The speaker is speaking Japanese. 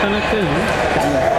Carlos Santana este, ¿no?